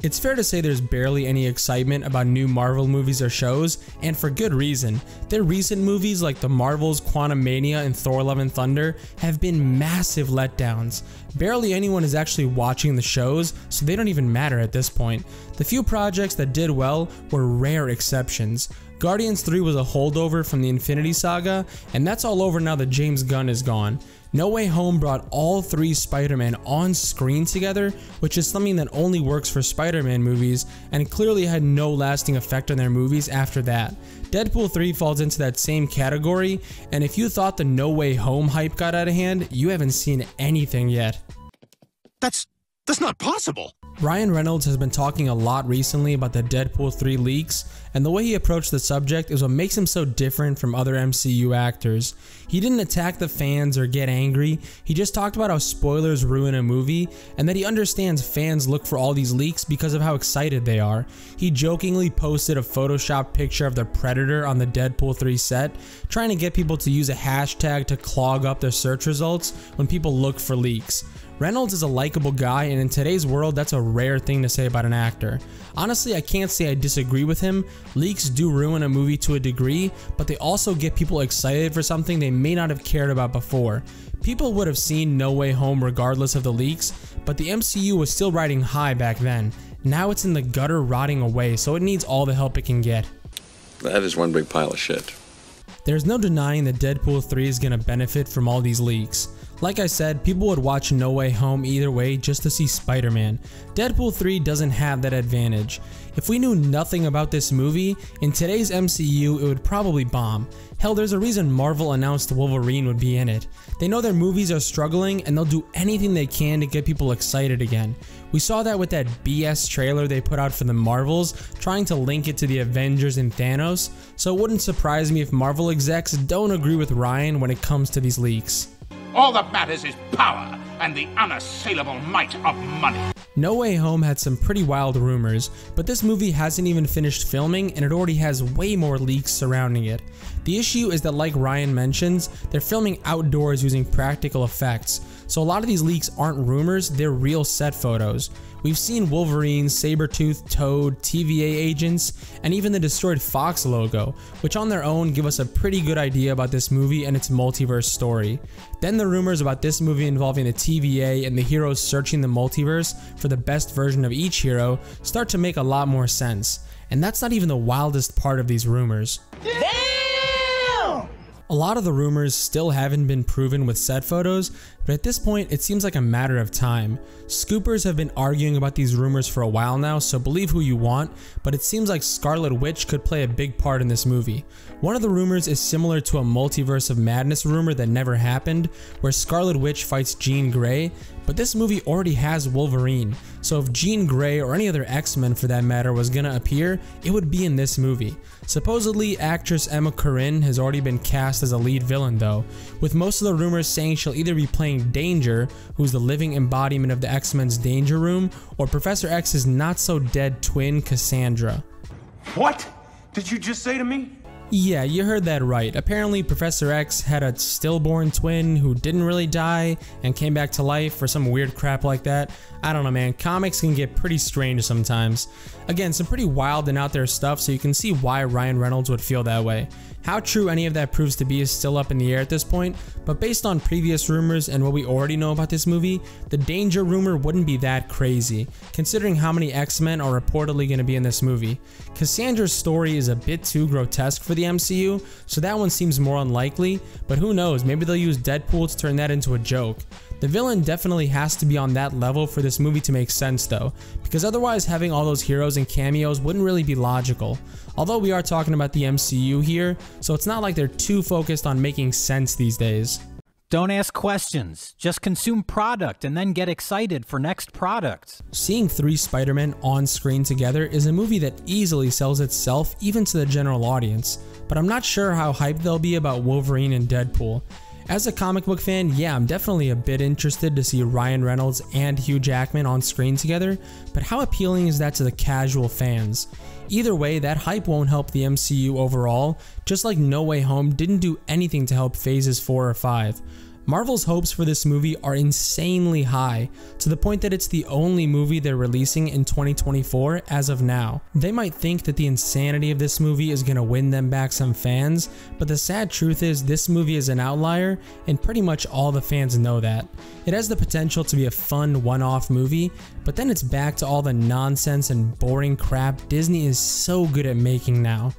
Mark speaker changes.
Speaker 1: It's fair to say there's barely any excitement about new Marvel movies or shows, and for good reason. Their recent movies like the Marvels Quantumania and Thor Love and Thunder have been massive letdowns. Barely anyone is actually watching the shows, so they don't even matter at this point. The few projects that did well were rare exceptions. Guardians 3 was a holdover from the Infinity Saga, and that's all over now that James Gunn is gone. No Way Home brought all three Spider-Man on screen together, which is something that only works for Spider-Man movies, and clearly had no lasting effect on their movies after that. Deadpool 3 falls into that same category, and if you thought the No Way Home hype got out of hand, you haven't seen anything yet.
Speaker 2: That's that's not possible.
Speaker 1: Ryan Reynolds has been talking a lot recently about the Deadpool 3 leaks, and the way he approached the subject is what makes him so different from other MCU actors. He didn't attack the fans or get angry, he just talked about how spoilers ruin a movie, and that he understands fans look for all these leaks because of how excited they are. He jokingly posted a photoshopped picture of the Predator on the Deadpool 3 set, trying to get people to use a hashtag to clog up their search results when people look for leaks. Reynolds is a likable guy, and in today's world, that's a rare thing to say about an actor. Honestly, I can't say I disagree with him. Leaks do ruin a movie to a degree, but they also get people excited for something they may not have cared about before. People would have seen No Way Home regardless of the leaks, but the MCU was still riding high back then. Now it's in the gutter rotting away, so it needs all the help it can get.
Speaker 3: That is one big pile of shit.
Speaker 1: There's no denying that Deadpool 3 is going to benefit from all these leaks. Like I said, people would watch No Way Home either way just to see Spider-Man. Deadpool 3 doesn't have that advantage. If we knew nothing about this movie, in today's MCU it would probably bomb. Hell, there's a reason Marvel announced Wolverine would be in it. They know their movies are struggling and they'll do anything they can to get people excited again. We saw that with that BS trailer they put out for the Marvels, trying to link it to the Avengers and Thanos, so it wouldn't surprise me if Marvel execs don't agree with Ryan when it comes to these leaks.
Speaker 4: All that matters is power and the unassailable might of money.
Speaker 1: No Way Home had some pretty wild rumors, but this movie hasn't even finished filming and it already has way more leaks surrounding it. The issue is that like Ryan mentions, they're filming outdoors using practical effects, so a lot of these leaks aren't rumors, they're real set photos. We've seen Wolverine, Sabretooth, Toad, TVA agents, and even the destroyed Fox logo, which on their own give us a pretty good idea about this movie and its multiverse story. Then the rumors about this movie involving the TVA and the heroes searching the multiverse for the best version of each hero start to make a lot more sense. And that's not even the wildest part of these rumors. Damn! A lot of the rumors still haven't been proven with set photos, but at this point it seems like a matter of time. Scoopers have been arguing about these rumors for a while now, so believe who you want, but it seems like Scarlet Witch could play a big part in this movie. One of the rumors is similar to a multiverse of madness rumor that never happened, where Scarlet Witch fights Jean Grey, but this movie already has Wolverine, so if Jean Grey or any other X-Men for that matter was gonna appear, it would be in this movie. Supposedly, actress Emma Corrin has already been cast as a lead villain though, with most of the rumors saying she'll either be playing Danger, who's the living embodiment of the X-Men's Danger Room, or Professor X's not-so-dead twin Cassandra.
Speaker 4: What did you just say to me?
Speaker 1: Yeah, you heard that right. Apparently, Professor X had a stillborn twin who didn't really die and came back to life or some weird crap like that. I don't know, man. Comics can get pretty strange sometimes. Again, some pretty wild and out there stuff, so you can see why Ryan Reynolds would feel that way. How true any of that proves to be is still up in the air at this point, but based on previous rumors and what we already know about this movie, the danger rumor wouldn't be that crazy, considering how many X-Men are reportedly going to be in this movie. Cassandra's story is a bit too grotesque for the MCU, so that one seems more unlikely, but who knows, maybe they'll use Deadpool to turn that into a joke. The villain definitely has to be on that level for this movie to make sense though, because otherwise having all those heroes and cameos wouldn't really be logical. Although we are talking about the MCU here, so it's not like they're too focused on making sense these days.
Speaker 5: Don't ask questions, just consume product and then get excited for next product.
Speaker 1: Seeing three Spider-Men on screen together is a movie that easily sells itself even to the general audience, but I'm not sure how hyped they'll be about Wolverine and Deadpool. As a comic book fan, yeah, I'm definitely a bit interested to see Ryan Reynolds and Hugh Jackman on screen together, but how appealing is that to the casual fans? Either way, that hype won't help the MCU overall, just like No Way Home didn't do anything to help phases 4 or 5. Marvel's hopes for this movie are insanely high, to the point that it's the only movie they're releasing in 2024 as of now. They might think that the insanity of this movie is to win them back some fans, but the sad truth is this movie is an outlier, and pretty much all the fans know that. It has the potential to be a fun one-off movie, but then it's back to all the nonsense and boring crap Disney is so good at making now.